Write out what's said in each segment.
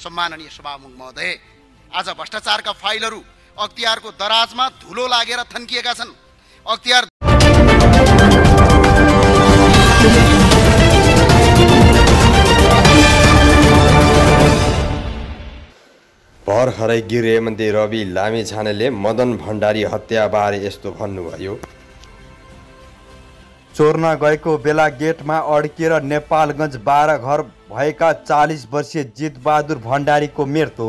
सम्माननीय सभामुख महोदय आज भ्रष्टाचारका फाइलहरू अख्तियारको दराजमा धुलो लागेर थन्किएका छन्। अख्तियार भर्खरै गृहमन्त्री रवि लामी छानेले मदन भण्डारी हत्याबारे यस्तो भन्नुभयो। चोर्न गएको बेला गेटमा अड्किएर नेपालगञ्ज बाह्र घर भएका चालिस वर्षीय जितबहादुर भण्डारीको मृत्यु।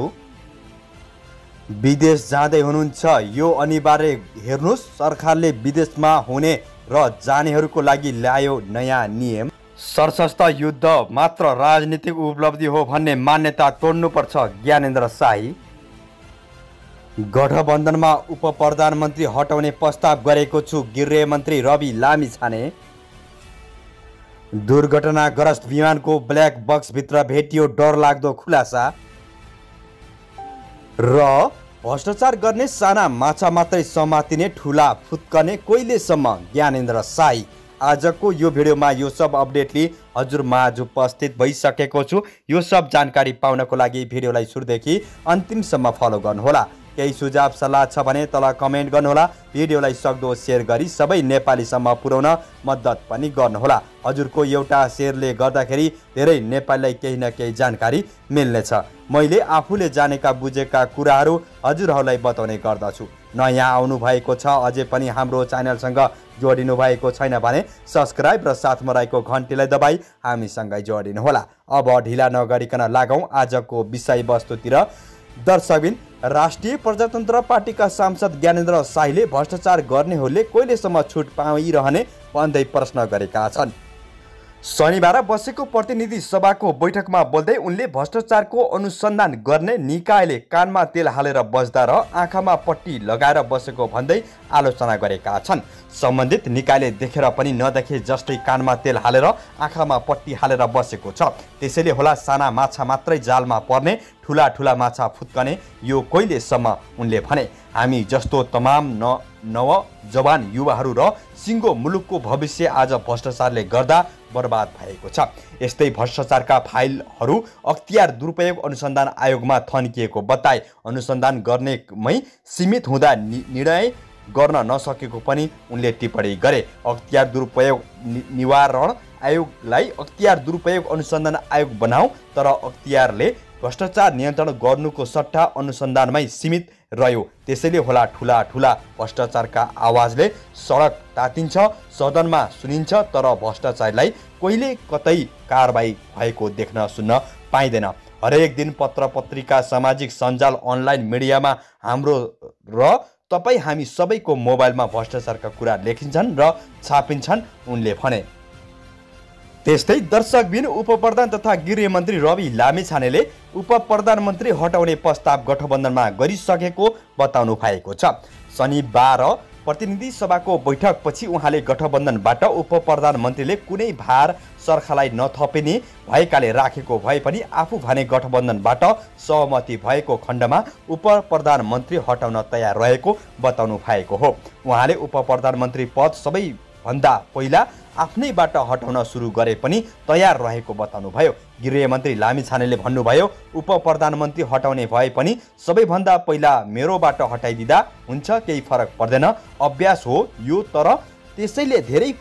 विदेश जाँदै हुनुहुन्छ। यो अनिवार्य हेर्नुहोस् सरकारले विदेशमा हुने र जानेहरूको लागि ल्यायो नयाँ नियम। सशस्त्र युद्ध मात्र राजनीतिक उपलब्धि हो भन्ने मान्यता तोड्नुपर्छ ज्ञानेन्द्र शाही। गठबन्धनमा उप प्रधानमन्त्री हटाउने प्रस्ताव गरेको छु गृहमन्त्री रवि लामी छाने। दुर्घटनाग्रस्त विमानको ब्ल्याक बक्सभित्र भेटियो डरलाग्दो खुलासा। र भ्रष्टाचार गर्ने साना माछा मात्रै समातिने ठुला फुत्कने कहिलेसम्म? ज्ञानेन्द्र साई आजको यो भिडियोमा यो सब अपडेट लिई हजुर माझ उपस्थित भइसकेको छु। यो सब जानकारी पाउनको लागि भिडियोलाई सुरुदेखि अन्तिमसम्म फलो गर्नुहोला। केही सुझाव सल्लाह छ भने तल कमेन्ट गर्नुहोला। भिडियोलाई सक्दो सेयर गरी सबै नेपालीसम्म पुर्याउन मद्दत पनि गर्नुहोला। हजुरको एउटा सेयरले गर्दाखेरि धेरै नेपालीलाई केही न केही जानकारी मिल्नेछ। मैले आफूले जानेका बुझेका कुराहरू हजुरहरूलाई बताउने गर्दछु। नयाँ आउनु भएको छ अझै पनि हाम्रो च्यानलसँग जोडिनु भएको छैन भने सब्सक्राइब र साथमा रहेको घन्टीलाई दबाई हामीसँगै जोडिनुहोला। अब ढिला नगरिकन लागौँ आजको विषयवस्तुतिर। दर्शकबिन राष्ट्रिय प्रजातन्त्र पार्टीका सांसद ज्ञानेन्द्र शाहीले भ्रष्टाचार गर्नेहरूले कहिलेसम्म छुट पाइरहने भन्दै प्रश्न गरेका छन्। शनिबार बसेको प्रतिनिधि सभाको बैठकमा बोल्दै उनले भ्रष्टाचारको अनुसन्धान गर्ने निकायले कानमा तेल हालेर बस्दा र आँखामा पट्टी लगाएर बसेको भन्दै आलोचना गरेका छन्। सम्बन्धित निकायले देखेर पनि नदेखे जस्तै कानमा तेल हालेर आँखामा पट्टी हालेर बसेको छ। त्यसैले होला साना माछा मात्रै जालमा पर्ने ठुला ठुला माछा फुत्कने यो कहिलेसम्म उनले भने? हामी जस्तो तमाम न नव जवान युवाहरू र सिङ्गो मुलुकको भविष्य आज भ्रष्टाचारले गर्दा बर्बाद भएको छ। यस्तै भ्रष्टाचारका फाइलहरू अख्तियार दुरुपयोग अनुसन्धान आयोगमा थन्किएको बताए। अनुसन्धान गर्नेमै सीमित हुँदा निर्णय गर्न नसकेको पनि उनले टिप्पणी गरे। अख्तियार दुरुपयोग निवारण आयोगलाई अख्तियार दुरुपयोग अनुसन्धान आयोग बनाऊ तर अख्तियारले भ्रष्टाचार नियन्त्रण गर्नुको सट्टा अनुसन्धानमै सीमित रह्यो। त्यसैले होला ठुला ठुला भ्रष्टाचारका आवाजले सडक तातिन्छ सदनमा सुनिन्छ तर भ्रष्टाचारलाई कहिले कतै कारवाही भएको देख्न सुन्न पाइँदैन। हरेक दिन पत्र पत्रिका सामाजिक सञ्जाल अनलाइन मिडियामा हाम्रो र तपाईँ हामी सबैको मोबाइलमा भ्रष्टाचारका कुरा लेखिन्छन् र छापिन्छन् उनले भने। त्यस्तै दर्शकबिन उप प्रधान तथा गृहमन्त्री रवि लामिछानेले उप प्रधानमन्त्री हटाउने प्रस्ताव गठबन्धनमा गरिसकेको बताउनु भएको छ। शनिबार प्रतिनिधि सभाको बैठकपछि उहाँले गठबन्धनबाट उप प्रधानमन्त्रीले कुनै भार सरकारलाई नथपिने भएकाले राखेको भए पनि आफू भने गठबन्धनबाट सहमति भएको खण्डमा उप प्रधानमन्त्री हटाउन तयार रहेको बताउनु भएको हो। उहाँले उप प्रधानमन्त्री पद सबैभन्दा पहिला आफ्नैबाट हटाउन सुरु गरे पनि तयार रहेको बताउनुभयो। गृहमन्त्री लामी छानेले भन्नुभयो उप प्रधानमन्त्री हटाउने भए पनि सबैभन्दा पहिला मेरोबाट हटाइदिँदा हुन्छ केही फरक पर्दैन। अभ्यास हो यो तर त्यसैले धेरै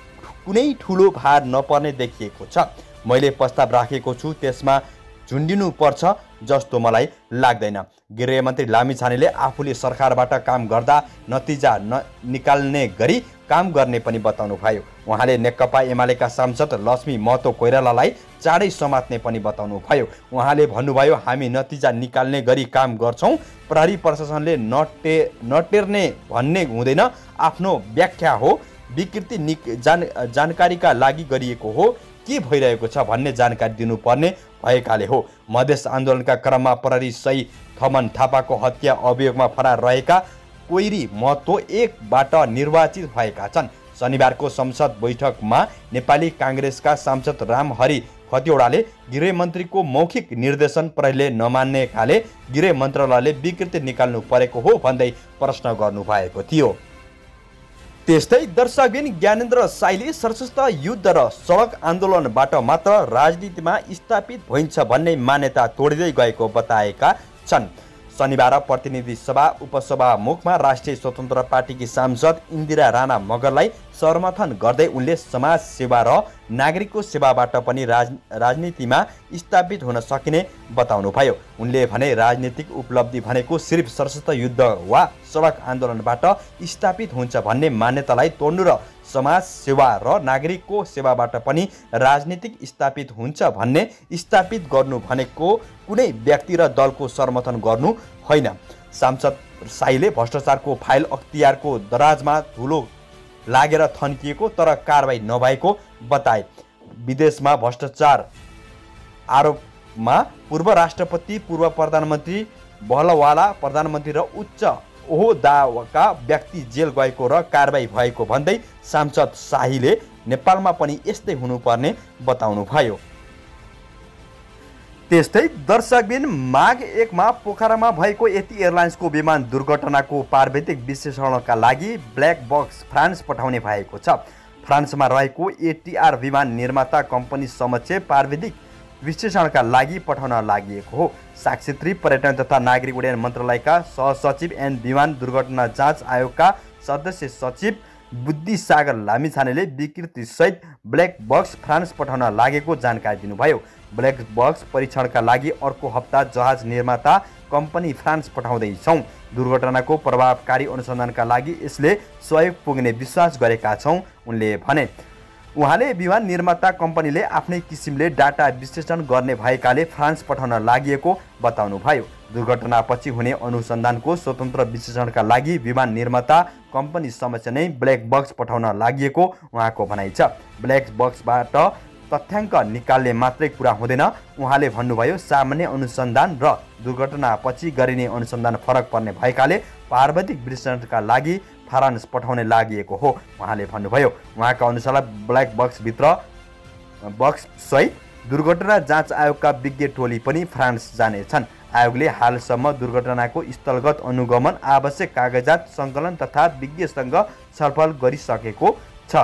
कुनै ठुलो भार नपर्ने देखिएको छ। मैले प्रस्ताव राखेको छु त्यसमा झुन्डिनु पर्छ जस्तो मलाई लाग्दैन। गृहमन्त्री लामिछानेले आफूले सरकारबाट काम गर्दा नतिजा न निकाल्ने गरी काम गर्ने पनि बताउनु भयो। उहाँले नेकपा एमालेका सांसद लक्ष्मी महतो कोइरालालाई चाँडै समात्ने पनि बताउनु भयो। उहाँले भन्नुभयो हामी नतिजा निकाल्ने गरी काम गर्छौँ। प्रहरी प्रशासनले नटे नटेर्ने भन्ने हुँदैन। आफ्नो व्याख्या हो। विकृति निक जान जानकारीका लागि गरिएको हो। के भइरहेको छ भन्ने जानकारी दिनुपर्ने भएकाले हो। मधेस आन्दोलनका क्रममा प्रहरी सही थमन थापाको हत्या अभियोगमा फरार रहेका कोइरी महत्व एकबाट निर्वाचित भएका छन्। शनिबारको संसद बैठकमा नेपाली काङ्ग्रेसका सांसद रामहरि खतिवडाले गृहमन्त्रीको मौखिक निर्देशन प्रहरीले नमान्नेकाले गृह मन्त्रालयले विकृति निकाल्नु परेको हो भन्दै प्रश्न गर्नुभएको थियो। त्यस्तै दर्शकबिन ज्ञानेन्द्र साईले सशस्त्र युद्ध र सडक आन्दोलनबाट मात्र राजनीतिमा स्थापित भइन्छ भन्ने मान्यता तोडिँदै गएको बताएका छन्। शनिबार प्रतिनिधि सभा उपसभामुखमा राष्ट्रिय स्वतन्त्र पार्टीकी सांसद इन्दिरा राणा मगरलाई समर्थन गर्दै उनले समाज सेवा र नागरिकको सेवाबाट पनि राज राजनीतिमा स्थापित हुन सकिने बताउनुभयो। उनले भने राजनीतिक उपलब्धि भनेको सिर्फ सशस्त्र युद्ध वा सडक आन्दोलनबाट स्थापित हुन्छ भन्ने मान्यतालाई तोड्नु र समाज सेवा र नागरिकको सेवाबाट पनि राजनीतिक स्थापित हुन्छ भन्ने स्थापित गर्नु भनेको कुनै व्यक्ति र दलको समर्थन गर्नु होइन। सांसद साईले भ्रष्टाचारको फाइल अख्तियारको दराजमा धुलो लागेर थन्किएको तर कारवाही नभएको बताए। विदेशमा भ्रष्टाचार आरोपमा पूर्व राष्ट्रपति पूर्व प्रधानमन्त्री बहलवाला प्रधानमन्त्री र उच्च ओहोदाका व्यक्ति जेल गएको र कारवाही भएको भन्दै सांसद शाहीले नेपालमा पनि यस्तै हुनुपर्ने बताउनुभयो। त्यस्तै दर्शकबिन माघ एकमा पोखरामा भएको यति एयरलाइन्सको विमान दुर्घटनाको प्राविधिक विश्लेषणका लागि ब्ल्याक बक्स फ्रान्स पठाउने भएको छ। फ्रान्समा रहेको एटिआर विमान निर्माता कम्पनी समक्ष प्राविधिक विश्लेषणका लागि पठाउन लागि हो। साक्षेत्री पर्यटन तथा नागरिक उड्डयन मन्त्रालयका सहसचिव एन विमान दुर्घटना जाँच आयोगका सदस्य सचिव बुद्धिसागर लामिछानेले विकृतिसहित ब्ल्याक बक्स फ्रान्स पठाउन लागेको जानकारी दिनुभयो। ब्ल्याक बक्स परीक्षणका लागि अर्को हप्ता जहाज निर्माता कम्पनी फ्रान्स पठाउँदैछौँ। दुर्घटनाको प्रभावकारी अनुसन्धानका लागि यसले सहयोग पुग्ने विश्वास गरेका छौँ उनले भने। उहाँले विमान निर्माता कम्पनीले आफ्नै किसिमले डाटा विश्लेषण गर्ने भएकाले फ्रान्स पठाउन लागि बताउनुभयो। दुर्घटनापछि हुने अनुसन्धानको स्वतन्त्र विश्लेषणका लागि विमान निर्माता कम्पनी समक्ष नै ब्ल्याक बक्स पठाउन लागि उहाँको भनाइ छ। ब्ल्याक बक्सबाट तथ्याङ्क निकाल्ने मात्रै कुरा हुँदैन। उहाँले भन्नुभयो सामान्य अनुसन्धान र दुर्घटनापछि गरिने अनुसन्धान फरक पर्ने भएकाले पार्वतिक विश्लेषणका लागि फ्रान्स पठाउने लागि हो उहाँले भन्नुभयो। उहाँका अनुसार ब्ल्याक बक्सभित्र बक्ससहित दुर्घटना जाँच आयोगका विज्ञ टोली पनि फ्रान्स जानेछन्। आयोगले हालसम्म दुर्घटनाको स्थलगत अनुगमन आवश्यक कागजात सङ्कलन तथा विज्ञसँग छलफल गरिसकेको छ।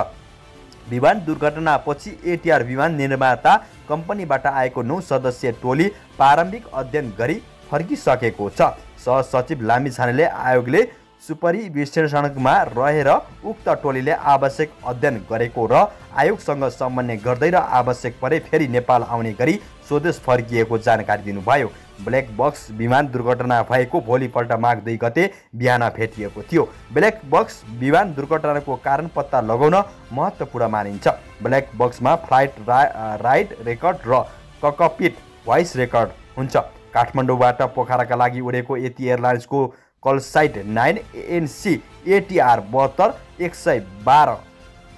विमान दुर्घटनापछि एटिआर विमान निर्माता कम्पनीबाट आएको नौ सदस्यीय टोली प्रारम्भिक अध्ययन गरी फर्किसकेको छ। सहसचिव लामी छानेले आयोगले सुपरी विश्लेषणमा रहेर उक्त टोलीले आवश्यक अध्ययन गरेको र आयोगसँग समन्वय गर्दै र आवश्यक परे फेरि नेपाल आउने गरी स्वदेश फर्किएको जानकारी दिनुभयो। ब्ल्याक बक्स विमान दुर्घटना भएको भोलिपल्ट माघ दुई गते बिहान भेटिएको थियो। ब्ल्याक बक्स विमान दुर्घटनाको कारण पत्ता लगाउन महत्त्वपूर्ण मानिन्छ। ब्ल्याक बक्समा फ्लाइट रा राइड रेकर्ड र ककपिट भोइस रेकर्ड हुन्छ। काठमाडौँबाट पोखराका लागि उडेको यति एयरलाइन्सको कलसाइट नाइन एनसी एटिआर बहत्तर एक सय बाह्र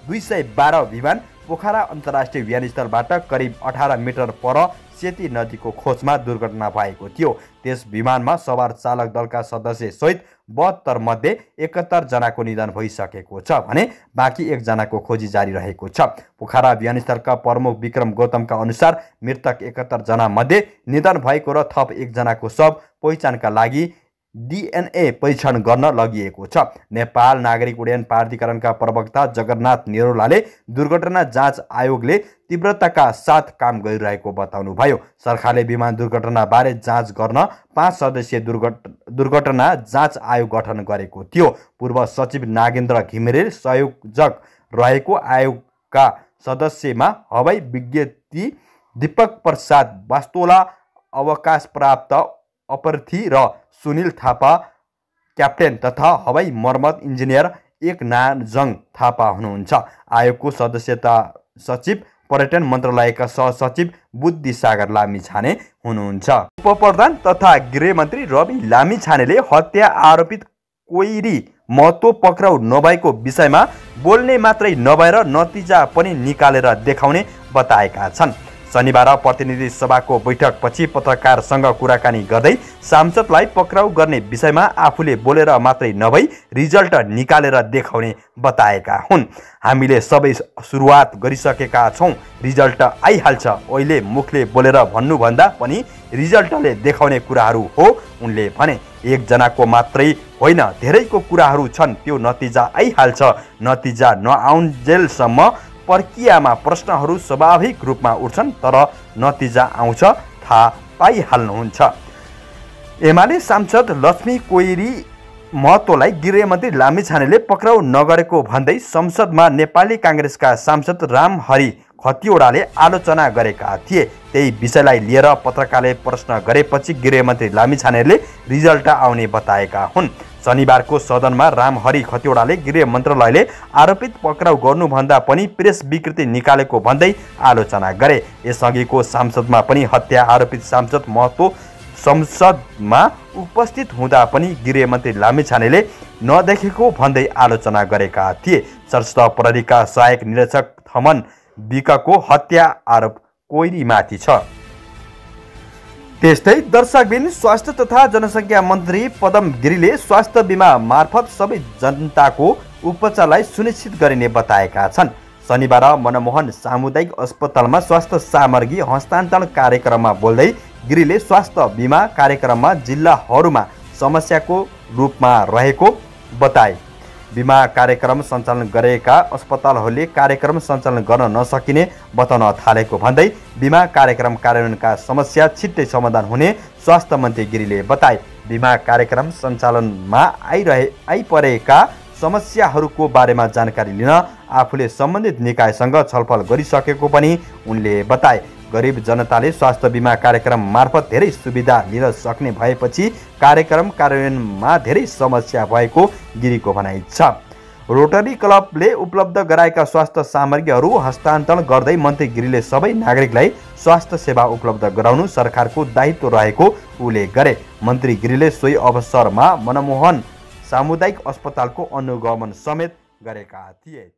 दुई सय बाह्र विमान पोखरा अन्तर्राष्ट्रिय विमानस्थलबाट करिब अठार मिटर पर सेती नदीको खोजमा दुर्घटना भएको थियो। त्यस विमानमा सवार चालक दलका सदस्य सहित बहत्तर मध्ये एकहत्तरजनाको निधन भइसकेको छ भने बाँकी एकजनाको खोजी जारी रहेको छ। पोखरा विमानस्थलका प्रमुख विक्रम गौतमका अनुसार मृतक एकहत्तरजना मध्ये निधन भएको र थप एकजनाको शव पहिचानका लागि डिएनए परीक्षण गर्न लगिएको छ। नेपाल नागरिक उड्डयन प्राधिकरणका प्रवक्ता जगन्नाथ निरोलाले दुर्घटना जाँच आयोगले तीव्रताका साथ काम गरिरहेको बताउनुभयो। सरकारले विमान दुर्घटनाबारे जाँच गर्न पाँच सदस्यीय दुर्घट दुर्घटना जाँच आयोग गठन गरेको थियो। पूर्व सचिव नागेन्द्र घिमिरे संयोजक रहेको आयोगका सदस्यमा हवाई विज्ञति दीपक प्रसाद वास्तोला अवकाश प्राप्त अपर्थी र सुनिल थापा क्याप्टेन तथा हवाई मर्मत इन्जिनियर एक नाजङ थापा हुनुहुन्छ। आयोगको सदस्यता सचिव पर्यटन मन्त्रालयका सहसचिव बुद्धि सागर लामी छाने हुनुहुन्छ। उपप्रधान तथा गृहमन्त्री रवि लामी छानेले हत्या आरोपित कोइरी महत्त्व पक्राउ नभएको विषयमा बोल्ने मात्रै नभएर नतिजा पनि निकालेर देखाउने बताएका छन्। शनिबार प्रतिनिधि सभाको बैठकपछि पत्रकारसँग कुराकानी गर्दै सांसदलाई पक्राउ गर्ने विषयमा आफूले बोलेर मात्रै नभई रिजल्ट निकालेर देखाउने बताएका हुन्। हामीले सबै सुरुवात गरिसकेका छौँ। रिजल्ट आइहाल्छ। अहिले मुखले बोलेर भन्नुभन्दा पनि रिजल्टले देखाउने कुराहरू हो उनले भने। एकजनाको मात्रै होइन धेरैको कुराहरू छन्। त्यो नतिजा आइहाल्छ। नतिजा नआउन्जेलसम्म प्रक्रियामा प्रश्नहरू स्वाभाविक रूपमा उठ्छन् तर नतिजा आउँछ थाहा पाइहाल्नुहुन्छ। एमाले सांसद लक्ष्मी कोइरी महतोलाई गृहमन्त्री लामिछानेले पक्राउ नगरेको भन्दै संसदमा नेपाली काङ्ग्रेसका सांसद रामहरि खतिवडाले आलोचना गरेका थिए। त्यही विषयलाई लिएर पत्रकारले प्रश्न गरेपछि गृहमन्त्री लामिछानेले रिजल्ट आउने बताएका हुन्। शनिबारको सदनमा रामहरि खतिवडाले गृह मन्त्रालयले आरोपित पक्राउ गर्नुभन्दा पनि प्रेस विकृति निकालेको भन्दै आलोचना गरे। यसअघिको सांसदमा पनि हत्या आरोपित सांसद महतो संसदमा उपस्थित हुँदा पनि गृहमन्त्री लामिछानेले नदेखेको भन्दै आलोचना गरेका थिए। सशस्त्र प्रहरीका सहायक निरीक्षक थमन विकको हत्या आरोप कोइरीमाथि छ। त्यस्तै दर्शकबिन स्वास्थ्य तथा जनसङ्ख्या मन्त्री पदम गिरीले स्वास्थ्य बिमा मार्फत सबै जनताको उपचारलाई सुनिश्चित गरिने बताएका छन्। शनिबार मनमोहन सामुदायिक अस्पतालमा स्वास्थ्य सामग्री हस्तान्तरण कार्यक्रममा बोल्दै गिरीले स्वास्थ्य बिमा कार्यक्रममा जिल्लाहरूमा समस्याको रूपमा रहेको बताए। बिमा कार्यक्रम सञ्चालन गरेका अस्पतालहरूले कार्यक्रम सञ्चालन गर्न नसकिने बताउन थालेको भन्दै बिमा कार्यक्रम कार्यान्वयनका समस्या छिट्टै समाधान हुने स्वास्थ्य मन्त्री गिरीले बताए। बिमा कार्यक्रम सञ्चालनमा आइरहे आइपरेका समस्याहरूको बारेमा जानकारी लिन आफूले सम्बन्धित निकायसँग छलफल गरिसकेको पनि उनले बताए। गरिब जनताले स्वास्थ्य बिमा कार्यक्रम मार्फत धेरै सुविधा लिन सक्ने भएपछि कार्यक्रम कार्यान्वयनमा धेरै समस्या भएको गिरीको भनाइ छ। रोटरी क्लबले उपलब्ध गराएका स्वास्थ्य सामग्रीहरू हस्तान्तरण गर्दै मन्त्री गिरीले सबै नागरिकलाई स्वास्थ्य सेवा उपलब्ध गराउनु सरकारको दायित्व रहेको उल्लेख गरे। मन्त्री गिरीले सोही अवसरमा मनमोहन सामुदायिक अस्पतालको अनुगमन समेत गरेका थिए।